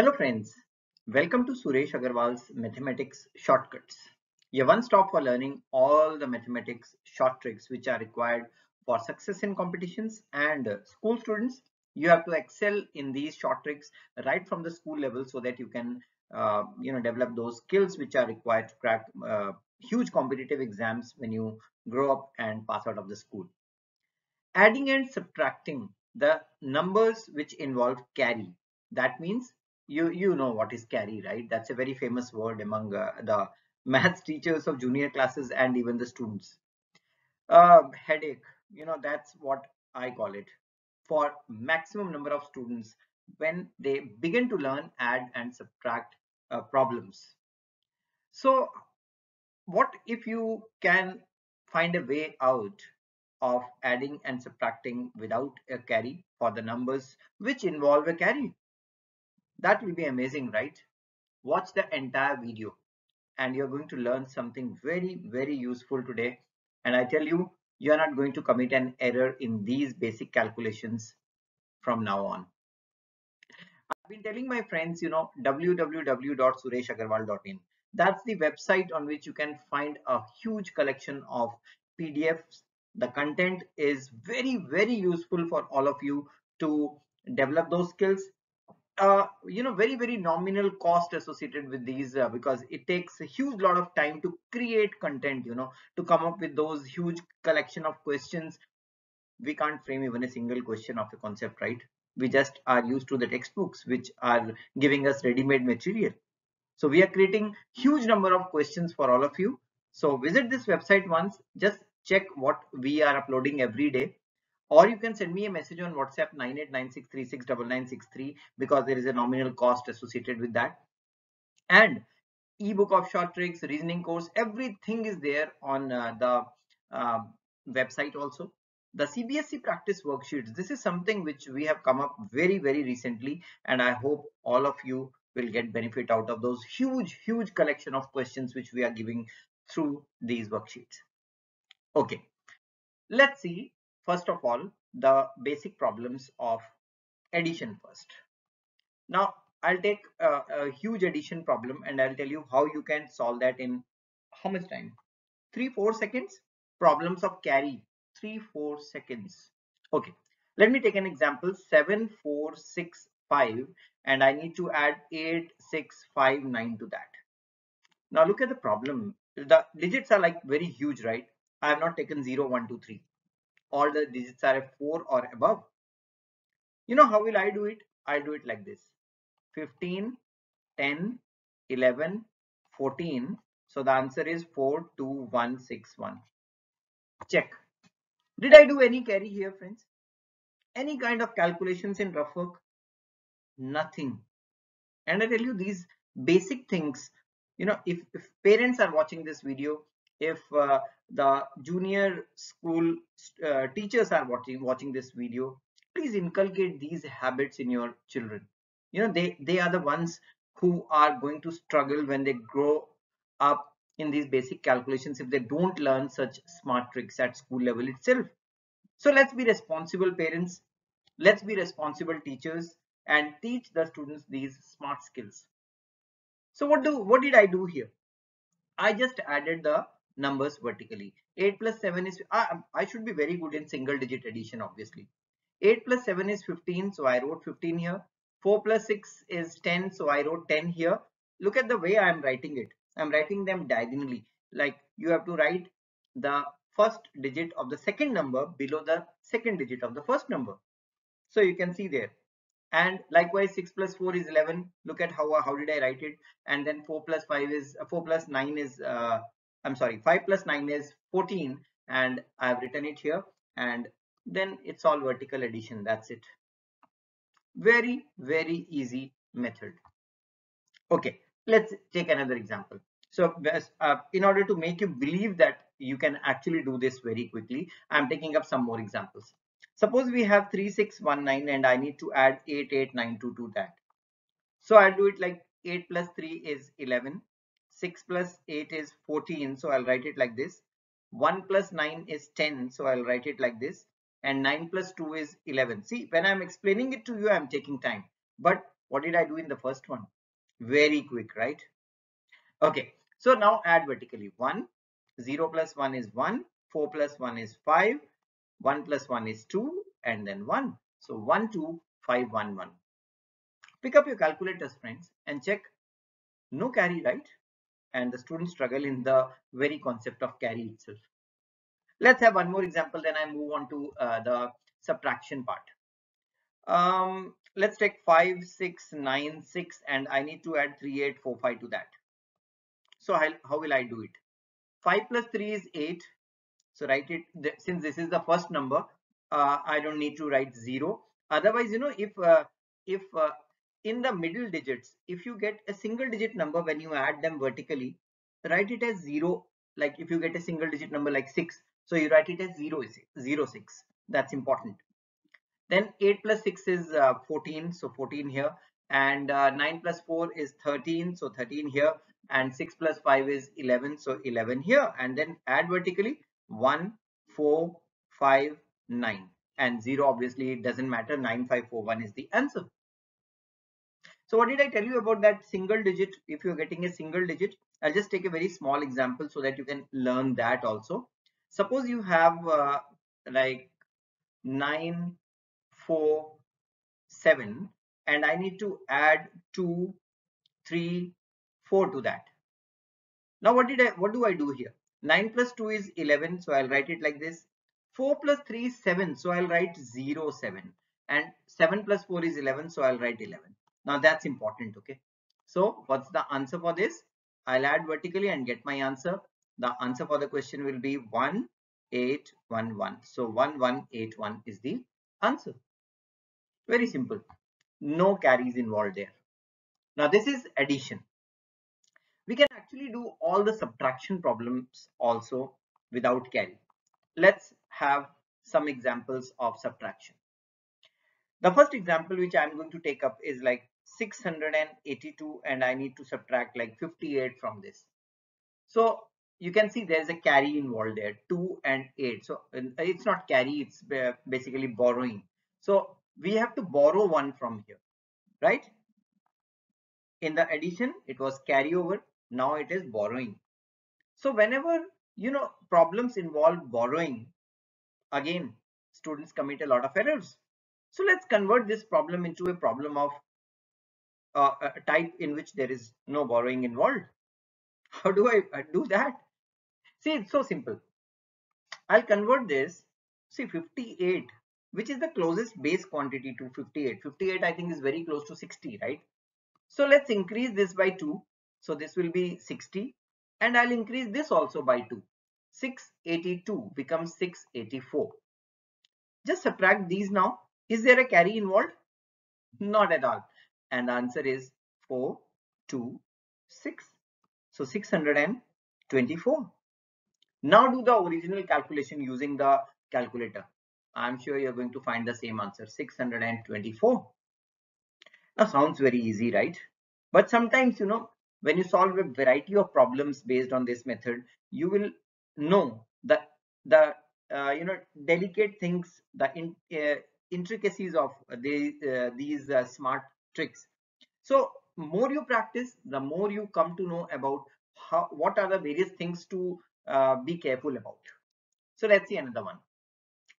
Hello friends, welcome to Suresh Aggarwal's Mathematics Shortcuts. Your one stop for learning all the mathematics short tricks which are required for success in competitions and uh, school students. You have to excel in these short tricks right from the school level so that you can uh, you know develop those skills which are required to crack uh, huge competitive exams when you grow up and pass out of the school. Adding and subtracting the numbers which involve carry. That means you you know what is carry right? That's a very famous word among uh, the maths teachers of junior classes and even the students. Uh, headache you know that's what i call it. For maximum number of students when they begin to learn add and subtract uh, problems. So what if you can find a way out of adding and subtracting without a carry for the numbers which involve a carry that will be amazing, right? Watch the entire video and you're going to learn something very, very useful today. And I tell you, you're not going to commit an error in these basic calculations from now on. I've been telling my friends, you know, www.sureshaggarwal.in. That's the website on which you can find a huge collection of PDFs. The content is very, very useful for all of you to develop those skills uh, you know very very nominal cost associated with these uh, because it takes a huge lot of time to create content you know to come up with those huge collection of questions. We can't frame even a single question of a concept right? We just are used to the textbooks which are giving us ready-made material. So we are creating huge number of questions for all of you. So visit this website once. Just check what we are uploading every day or you can send me a message on WhatsApp 9896369963 because there is a nominal cost associated with that. And ebook of short tricks, reasoning course, everything is there on uh, the uh, website also. The CBSE practice worksheets, this is something which we have come up very, very recently and I hope all of you will get benefit out of those huge, huge collection of questions which we are giving through these worksheets. Okay, let's see first of all the basic problems of addition first. Now i'll take a, a, huge addition problem and i'll tell you how you can solve that in how much time? Three four seconds? Problems of carry. Three four seconds. Okay. Let me take an example. Seven four six five and i need to add eight six five nine to that. Now look at the problem. The digits are like very huge right? I have not taken 0 1 2 3 all the digits are 4 or above. You know how will I do it? I do it like this 15, 10, 11, 14. So the answer is 4, 2, 1, 6, 1. Check. Did I do any carry here friends? Any kind of calculations in rough work? Nothing. And I tell you these basic things, you know, if, if parents are watching this video, if uh, the junior school uh, teachers are watching watching this video please inculcate these habits in your children. You know they they are the ones who are going to struggle when they grow up in these basic calculations if they don't learn such smart tricks at school level itself. So let's be responsible parents. Let's be responsible teachers and teach the students these smart skills. So what do what did i do here? I just added the numbers vertically. 8 plus 7 is, uh, I should be very good in single digit addition obviously. 8 plus 7 is 15 so I wrote 15 here. 4 plus 6 is 10 so I wrote 10 here. Look at the way I am writing it. I am writing them diagonally like you have to write the first digit of the second number below the second digit of the first number. So you can see there and likewise 6 plus 4 is 11 look at how how did i write it and then 4 plus 5 is uh, 4 plus 9 is uh, I'm sorry 5 plus 9 is 14 and I've written it here and then it's all vertical addition that's it. Very very easy method. Okay let's take another example. So uh, in order to make you believe that you can actually do this very quickly I'm taking up some more examples. Suppose we have 3619 and I need to add 8892 to that. So I'll do it like 8 plus 3 is 11 6 plus 8 is 14 so I'll write it like this 1 plus 9 is 10 so I'll write it like this and 9 plus 2 is 11 see when I'm explaining it to you I'm taking time but What did I do in the first one? Very quick, right? Okay, so now add vertically. 1, 0 plus 1 is 1, 4 plus 1 is 5, 1 plus 1 is 2, and then 1. So 1, 2, 5, 1, 1. Pick up your calculators, friends, and check no carry, right? And the students struggle in the very concept of carry itself. Let's have one more example, then I move on to uh, the subtraction part. Um, let's take 5, 6, 9, 6, and I need to add 3, 8, 4, 5 to that. So I'll, how will I do it? 5 plus 3 is 8. So write it, since this is the first number, uh, I don't need to write 0. Otherwise, you know, if uh, if uh, in the middle digits, if you get a single digit number when you add them vertically, write it as 0. Like if you get a single digit number like 6, so you write it as 0, 0 6. That's important. Then 8 plus 6 is uh, 14, so 14 here. And uh, 9 plus 4 is 13, so 13 here. And 6 plus 5 is 11, so 11 here. And then add vertically 1, 4, 5, 9. And 0 obviously it doesn't matter, 9541 is the answer. So what did I tell you about that single digit? If you're getting a single digit, I'll just take a very small example so that you can learn that also. Suppose you have uh, like 9, 4, 7 and I need to add 2, 3, 4 to that. Now what did I, what do I do here? 9 plus 2 is 11 so I'll write it like this. 4 plus 3 is 7 so I'll write 0, 7 and 7 plus 4 is 11 so I'll write 11. Now that's important okay. So what's the answer for this? I'll add vertically and get my answer the answer for the question will be 1811. So 1181 is the answer. Very simple. No carries involved there. Now this is addition. We can actually do all the subtraction problems also without carry. Let's have some examples of subtraction. The first example which I'm going to take up is like 682 and I need to subtract like 58 from this. So you can see there's a carry involved there 2 and 8 so it's not carry it's basically borrowing. So we have to borrow one from here right? In the addition it was carryover now it is borrowing. So whenever you know problems involve borrowing again students commit a lot of errors. So let's convert this problem into a problem of uh, a type in which there is no borrowing involved how do i do that See, it's so simple. I'll convert this, see 58, which is the closest base quantity to 58. 58 I think is very close to 60, right? So let's increase this by 2. So this will be 60 and I'll increase this also by 2. 682 becomes 684. Just subtract these now. Is there a carry involved? Not at all. And the answer is 4, 2, 6. So 624. Now do the original calculation using the calculator. I'm sure you're going to find the same answer 624. Now sounds very easy, right? But sometimes, you know, when you solve a variety of problems based on this method, you will know that the, uh, you know, delicate things, the in, uh, intricacies of the, uh, these uh, smart tricks. So more you practice, the more you come to know about how, what are the various things to uh, be careful about. So let's see another one.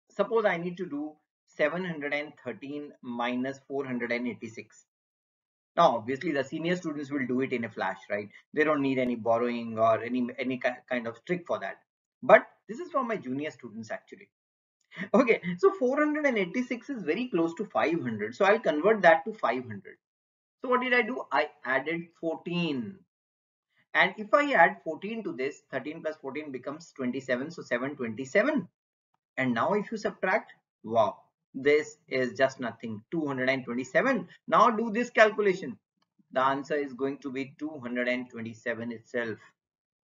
Suppose I need to do 713 minus 486. Now, obviously, the senior students will do it in a flash, right? They don't need any borrowing or any any kind of trick for that. But this is for my junior students actually. Okay, so 486 is very close to 500. So I'll convert that to 500. So what did I do? I added 14 and if I add 14 to this, 13 plus 14 becomes 27. So 727. And now if you subtract, wow, this is just nothing, 227. Now do this calculation. The answer is going to be 227 itself.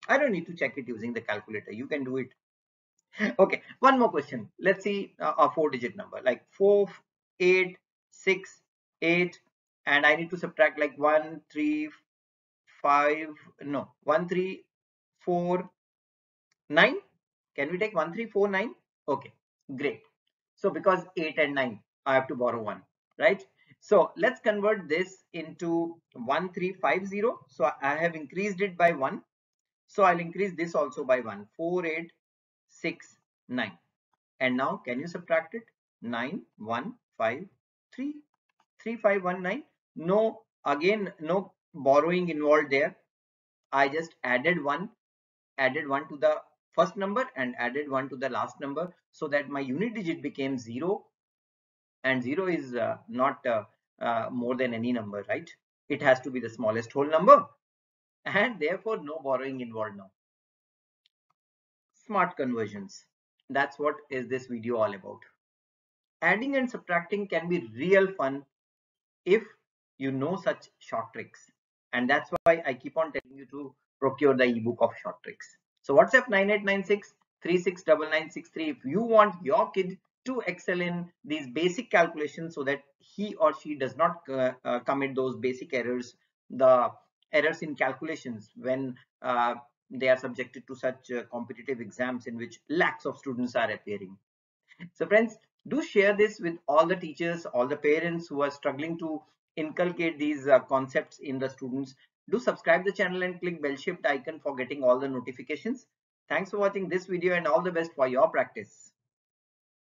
I don't need to check it using the calculator. You can do it. Okay, one more question. Let's see uh, a four digit number like 4, 8, 6, 8 and I need to subtract like 1, 3, 5 no 1 3 4 9 can we take 1 3 4 9 okay great so because 8 and 9 i have to borrow one right So let's convert this into 1350. So I have increased it by 1. So I'll increase this also by 1. 4869. And now can you subtract it? 9153 3519. No, again, no borrowing involved there. I just added 1, added 1 to the first number and added 1 to the last number so that my unit digit became 0 and 0 is uh, not uh, uh, more than any number, right? It has to be the smallest whole number and therefore no borrowing involved now. Smart conversions. That's what is this video all about. Adding and subtracting can be real fun if you know such short tricks. And that's why I keep on telling you to procure the ebook of short tricks. So WhatsApp 9896 369963 if you want your kid to excel in these basic calculations so that he or she does not uh, uh, commit those basic errors, the errors in calculations when uh, they are subjected to such uh, competitive exams in which lakhs of students are appearing. So friends, do share this with all the teachers, all the parents who are struggling to inculcate these uh, concepts in the students. Do subscribe the channel and click bell shaped icon for getting all the notifications. Thanks for watching this video and all the best for your practice.